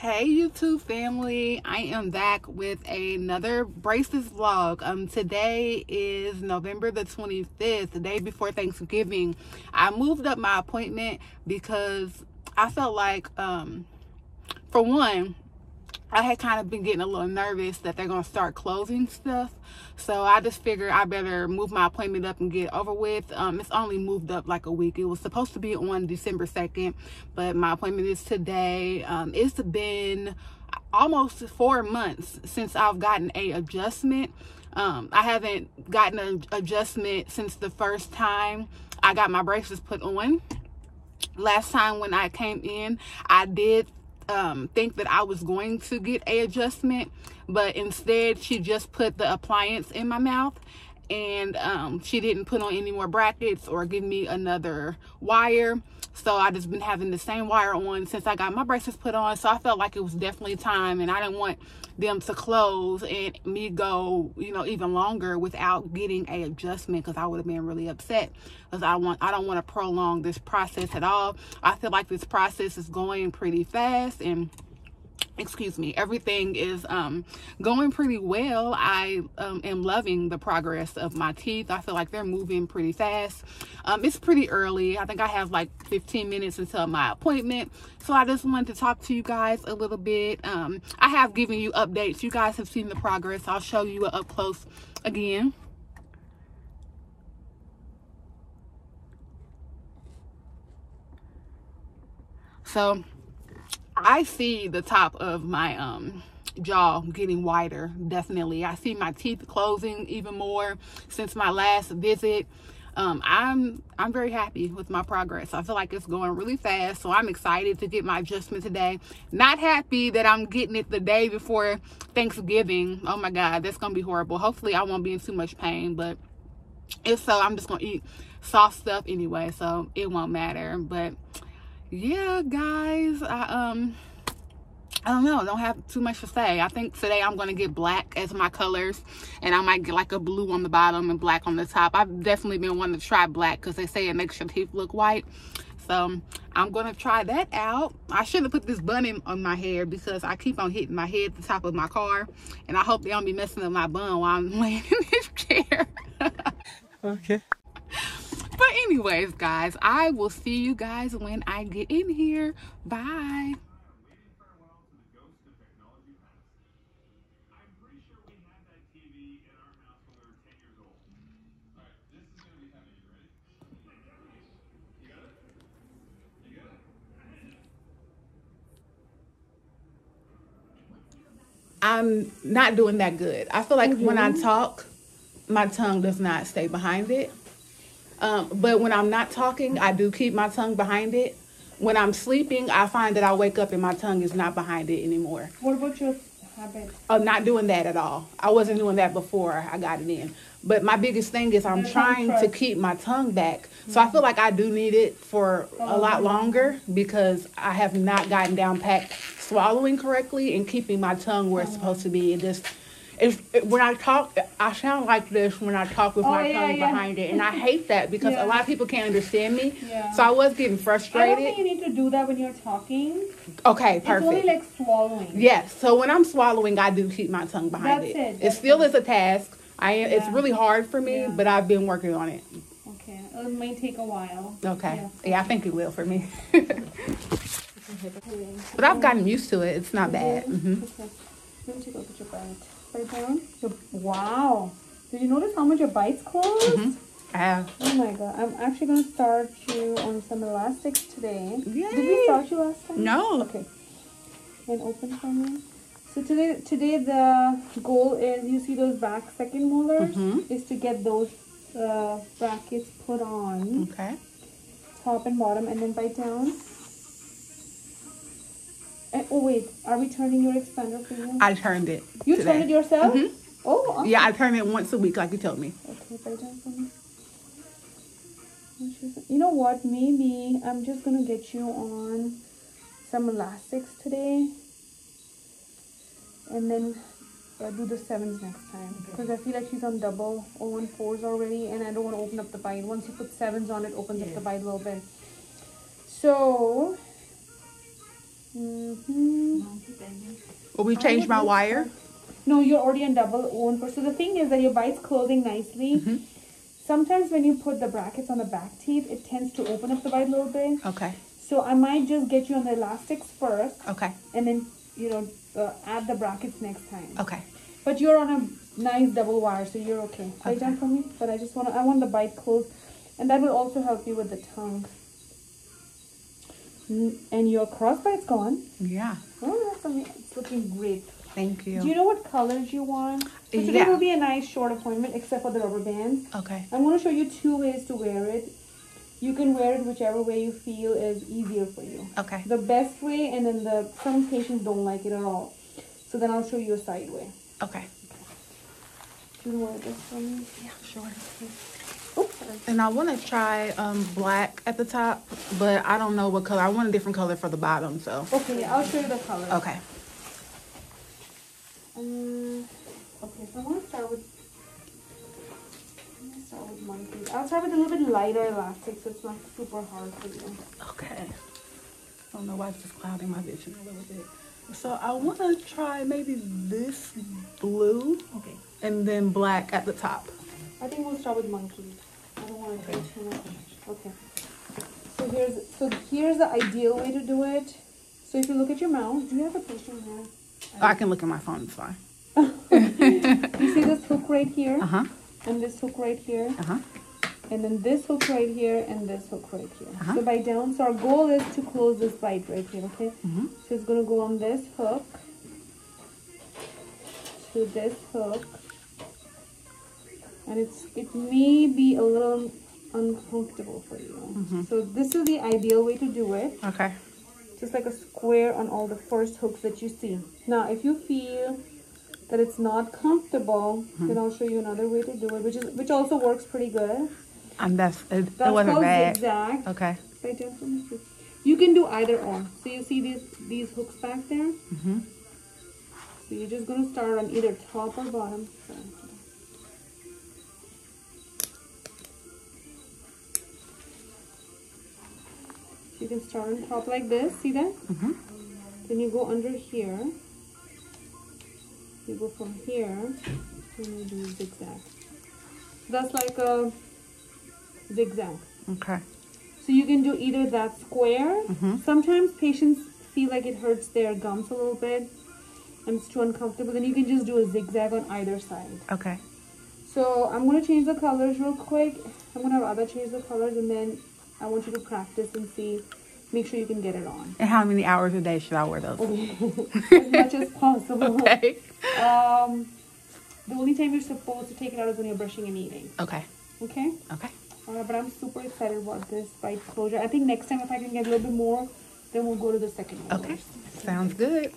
Hey YouTube family, I am back with another braces vlog. Um, today is November the 25th, the day before Thanksgiving. I moved up my appointment because I felt like, um, for one, I had kind of been getting a little nervous that they're going to start closing stuff. So I just figured I better move my appointment up and get over with. Um, it's only moved up like a week. It was supposed to be on December 2nd, but my appointment is today. Um, it's been almost four months since I've gotten a adjustment. Um, I haven't gotten an adjustment since the first time I got my braces put on. Last time when I came in, I did um, think that I was going to get a adjustment, but instead she just put the appliance in my mouth and um, she didn't put on any more brackets or give me another wire. So I just been having the same wire on since I got my braces put on. So I felt like it was definitely time and I didn't want them to close and me go, you know, even longer without getting a adjustment because I would have been really upset because I want I don't want to prolong this process at all. I feel like this process is going pretty fast and excuse me everything is um going pretty well. I um, am loving the progress of my teeth. I feel like they're moving pretty fast. Um it's pretty early. I think i have like 15 minutes until my appointment. So i just wanted to talk to you guys a little bit. Um i have given you updates. You guys have seen the progress. I'll show you up close again. So I see the top of my um jaw getting wider definitely. I see my teeth closing even more since my last visit. Um, i'm i'm very happy with my progress. I feel like it's going really fast so i'm excited to get my adjustment today. Not happy that i'm getting it the day before thanksgiving. Oh my god that's gonna be horrible. Hopefully i won't be in too much pain but if so i'm just gonna eat soft stuff anyway so it won't matter. But yeah guys i um I don't know. I don't have too much to say. I think today I'm going to get black as my colors. And I might get like a blue on the bottom and black on the top. I've definitely been wanting to try black because they say it makes your teeth look white. So I'm going to try that out. I should have put this bun in on my hair because I keep on hitting my head the top of my car. And I hope they don't be messing up my bun while I'm laying in this chair. okay. But anyways, guys, I will see you guys when I get in here. Bye. I'm not doing that good. I feel like mm-hmm. when I mm-hmm. talk, my tongue does not stay behind it. Um, but when I'm not talking, I do keep my tongue behind it. When I'm sleeping, I find that I wake up and my tongue is not behind it anymore. What about your habit? I'm not doing that at all. I wasn't doing that before I got it in. But my biggest thing is I'm trying to keep my tongue back. Mm-hmm. So I feel like I do need it for a oh, lot longer because I have not gotten down pat swallowing correctly and keeping my tongue where it's supposed to be. It just it's, it, when I talk, I sound like this when I talk with oh, my yeah, tongue yeah. behind it, and I hate that because yeah. a lot of people can't understand me. Yeah. So I was getting frustrated. I don't think you need to do that when you're talking. Okay, perfect. It's only like swallowing. Yes. So when I'm swallowing, I do keep my tongue behind That's it. It, it still is a task. I it's really hard for me, but I've been working on it. Okay, it might take a while. Okay. Yeah, I think it will for me. but I've gotten used to it. It's not bad. Mm-hmm. Okay. Let me take a look at your bite. Bite down. wow. Did you notice how much your bite's closed? Mm-hmm. Yeah. Oh my god. I'm actually going to start you on some elastics today. Yay. Did we start you last time? No. Okay. And open for me. So today, today the goal is, you see those back second molars, mm -hmm. is to get those uh, brackets put on. Okay. Top and bottom, and then bite down. And, oh wait, are we turning your expander for you? I turned it. You today. turned it yourself? Mm -hmm. Oh, awesome. yeah, I turn it once a week, like you told me. Okay, bite down for me. You know what? Maybe I'm just gonna get you on some elastics today and then uh, do the sevens next time because I feel like she's on double or on fours already and I don't want to open up the bite. Once you put sevens on it opens yeah. up the bite a little bit. So Mm-hmm. Will we change my wire? No, you're already on double own. So the thing is that your bite's closing nicely. Mm-hmm. Sometimes when you put the brackets on the back teeth, it tends to open up the bite a little bit. Okay. So I might just get you on the elastics first, Okay. and then you know uh, add the brackets next time. Okay. But you're on a nice double wire, so you're okay. Are you Okay. done for me? But I just want to, I want the bite closed, and that will also help you with the tongue. And your crossbite's gone. Yeah. Oh, that's amazing. It's looking great. Thank you. Do you know what colors you want? So today Yeah. will be a nice short appointment, except for the rubber bands. okay. I'm going to show you two ways to wear it. You can wear it whichever way you feel is easier for you. Okay. The best way, and then the some patients don't like it at all. So then I'll show you a side way. Okay. Do you want this me? Yeah, sure. Sorry. And I want to try um black at the top, but I don't know what color. I want a different color for the bottom, so. Okay, I'll show you the color. Okay. Um, okay, so I want to start with. I'm start with monkeys. I'll start with a little bit lighter elastic, so it's not super hard for you. Okay. I don't know why it's just clouding my vision a little bit. So I want to try maybe this blue Okay. and then black at the top. I think we'll start with monkeys. I don't want to do too much. Okay. So here's so here's the ideal way to do it. So if you look at your mouth, do you have a patient here? I can look at my phone, it's fine. You see this hook right here, Uh huh. and this hook right here, Uh huh. and then this hook right here, and this hook right here. Uh-huh. So by down. So our goal is to close this bite right here. Okay. Mm-hmm. So it's gonna go on this hook to this hook, and it's it may be a little uncomfortable for you. Mm-hmm. So this is the ideal way to do it. Okay. Just like a square on all the first hooks that you see. Now, if you feel that it's not comfortable, Mm-hmm. then I'll show you another way to do it, which is which also works pretty good. And that's it, it wasn't bad. zigzag. Okay. Right down from the- You can do either or. So you see these these hooks back there. Mm-hmm. So you're just gonna start on either top or bottom. Sorry. You can start on top like this. See that? Mm-hmm. Then you go under here. You go from here and you do zigzag. That's like a zigzag. Okay. So you can do either that square. Mhm. Sometimes patients feel like it hurts their gums a little bit and it's too uncomfortable. Then you can just do a zigzag on either side. Okay. So I'm gonna change the colors real quick. I'm gonna have other change the colors and then I want you to practice and see, make sure you can get it on And how many hours a day should I wear those? as much as possible. Okay. Um, the only time you're supposed to take it out is when you're brushing and eating. Okay. Okay. Okay. Uh, but I'm super excited about this bite closure. I think next time if I can get a little bit more, then we'll go to the second one. Okay. Sounds good.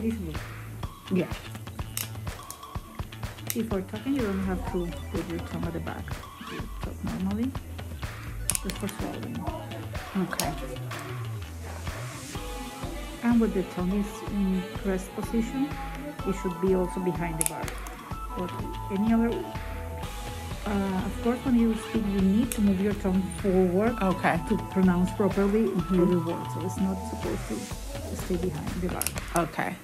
This. Yeah. See, for talking, you don't have to put your tongue at the back. You talk normally. just for swallowing. Okay. And with the tongue is in rest position, it should be also behind the bar. But any other, uh, of course, when you speak, you need to move your tongue forward Okay. to pronounce properly every word. So it's not supposed to stay behind the bar. Okay.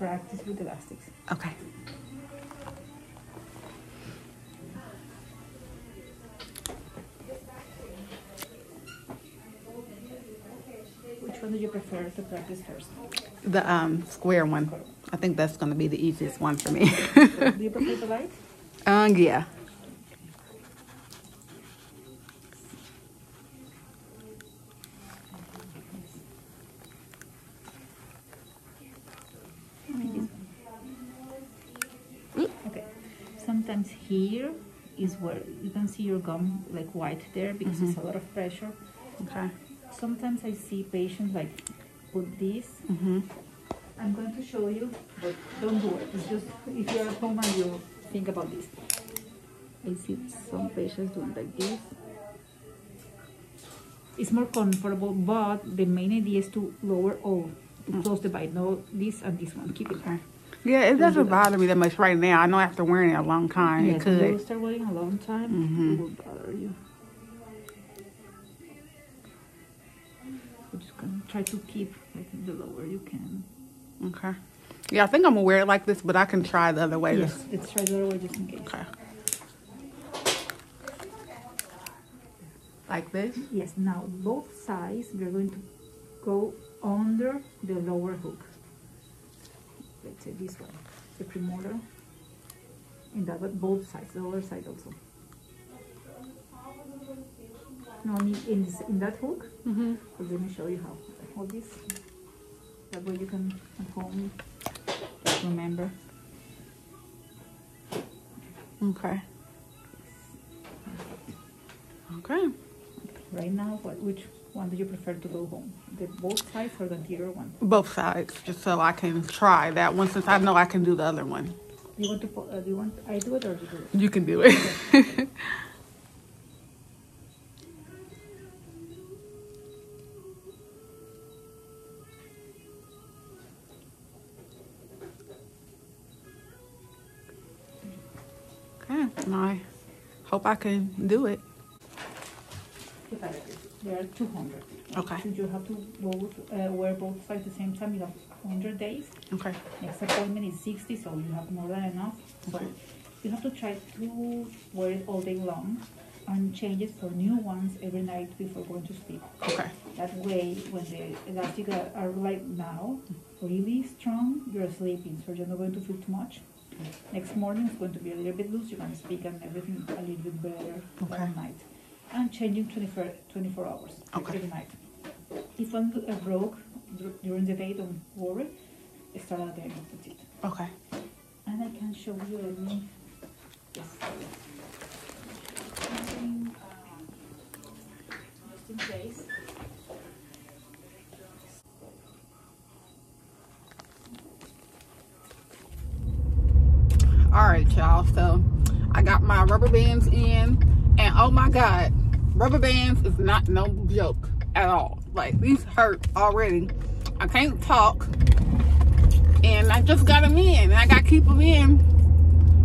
Practice with elastics. Okay. Which one do you prefer to practice first? The um square one. I think that's gonna be the easiest one for me. do you prefer the light? um, yeah. Okay. Sometimes here is where you can see your gum like white there because it's a lot of pressure. Okay. Sometimes I see patients like put this. Mm-hmm. I'm going to show you, but don't do it. It's just if you're at home and you think about this. I see some patients doing like this. It's more comfortable, but the main idea is to lower all, to close the bite. No, this and this one. Keep it. Okay. Yeah, it doesn't bother me that much right now. I know after wearing it a long time, it Yes, when you start waiting a long time, Mhm. it will bother you. We're just gonna try to keep like the lower you can. Okay. Yeah, I think I'm gonna wear it like this, but I can try the other way. Yes, let's try the other way just in case. Okay. Like this? Yes, now both sides we're going to go under the lower hook. Let's say this one, the premolar. And that one, both sides, the other side also. No, in, in, this, in that hook, Mm-hmm. so let me show you how. Hold this. That way you can at home remember. Okay. Okay. Right now, what, which one do you prefer to go home? The both sides or the anterior one? Both sides, just so I can try that one since I know I can do the other one. Do you want to? Uh, do you want I do it or do you do it? You can do it. okay, and I hope I can do it. There are 200. Okay. Since you have to both uh, wear both sides at the same time, you have 100 days. Okay. Next appointment is 60, so you have more than enough. So Okay. you have to try to wear it all day long and change it for new ones every night before going to sleep. Okay. That way, when the elastic are, like now, really strong, you're sleeping, so you're not going to feel too much. Next morning it's going to be a little bit loose, you can speak and everything a little bit better Okay. that night. And changing 24, 24 hours Okay. every night. If one uh, broke during the day, don't worry, start at the end of the teeth. Okay. And I can show you, let me just something, just in case. All right, y'all. So I got my rubber bands in, and oh my god, rubber bands is not no joke at all. Like these hurt already. I can't talk, and I just got them in, and I got to keep them in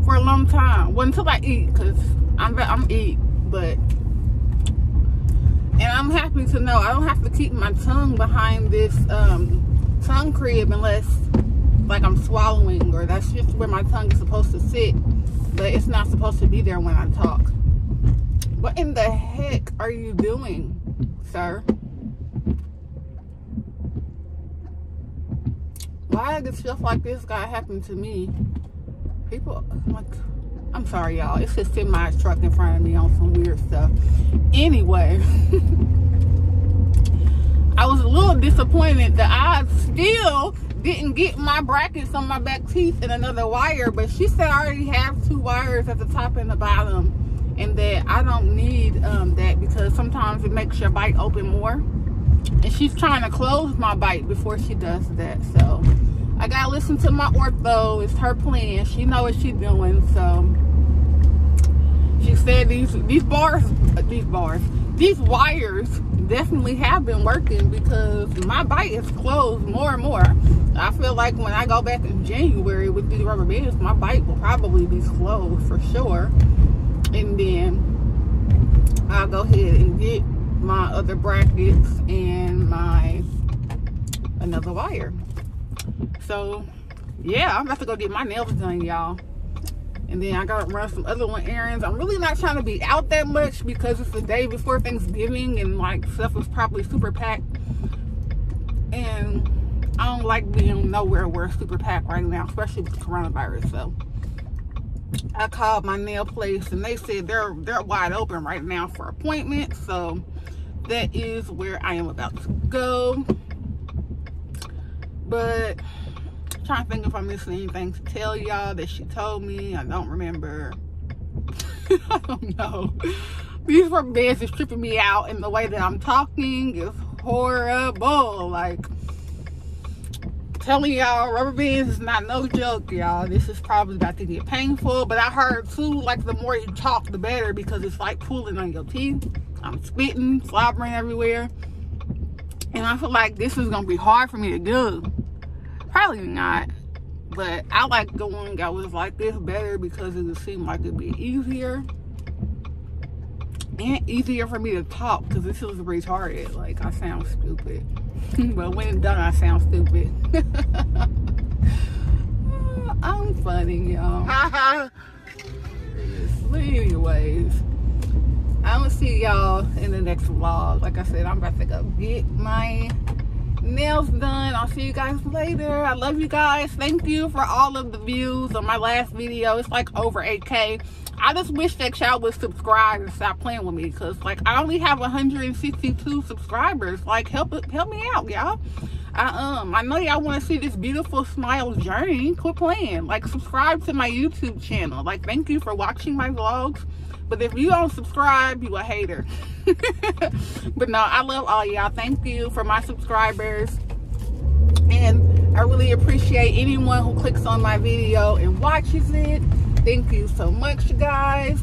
for a long time. Well, until I eat, cause I'm I'm eat, but. And I'm happy to know I don't have to keep my tongue behind this um, tongue crib unless like I'm swallowing or that's just where my tongue is supposed to sit. But it's not supposed to be there when I talk. What in the heck are you doing, sir? Why did stuff like this guy happen to me? People, like, I'm sorry, y'all. It's just semi truck in front of me on some weird stuff. Anyway, I was a little disappointed that I still didn't get my brackets on my back teeth and another wire, but she said I already have two wires at the top and the bottom and that I don't need um, that because sometimes it makes your bite open more. And she's trying to close my bite before she does that. So I gotta listen to my ortho. It's her plan. She know what she's doing. So she said these these bars, these bars, these wires definitely have been working because my bite is closed more and more. I feel like when I go back in January with these rubber bands, my bite will probably be closed for sure and then I'll go ahead and get my other brackets and my another wire. So yeah I'm about to go get my nails done y'all. And then I gotta run some other one errands. I'm really not trying to be out that much because it's the day before Thanksgiving and like stuff is probably super packed. And I don't like being nowhere where super packed right now especially with coronavirus so I called my nail place and they said they're they're wide open right now for appointments. So that is where I am about to go. But I'm trying to think if I'm missing anything to tell y'all that she told me. I don't remember. I don't know. These rubber bands is tripping me out and the way that I'm talking is horrible. Like telling y'all rubber bands is not no joke y'all. This is probably about to get painful but i heard too like the more you talk the better because it's like pulling on your teeth. I'm spitting slobbering everywhere. And i feel like this is gonna be hard for me to do. Probably not but i like going i was like this better because it would seem like it'd be easier. And easier for me to talk because this is retarded. Like i sound stupid but when it's done, I sound stupid. I'm funny, y'all. anyways, I'm gonna see y'all in the next vlog. Like I said, I'm about to go get my nails done. I'll see you guys later. I love you guys. Thank you for all of the views on my last video. It's like over 8K. I just wish that y'all would subscribe and stop playing with me because like I only have 162 subscribers. Like help help me out, y'all. I um I know y'all want to see this beautiful smile journey. Quit playing. Like subscribe to my YouTube channel. Like thank you for watching my vlogs. But if you don't subscribe, you a hater. but no, I love all y'all. Thank you for my subscribers. And I really appreciate anyone who clicks on my video and watches it. Thank you so much, you guys.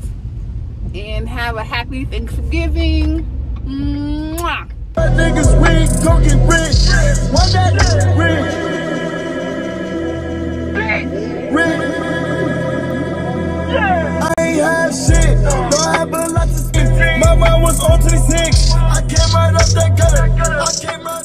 And have a happy Thanksgiving. Mwah. Rich, rich. Rich. 426. I came right up that gutter. I came right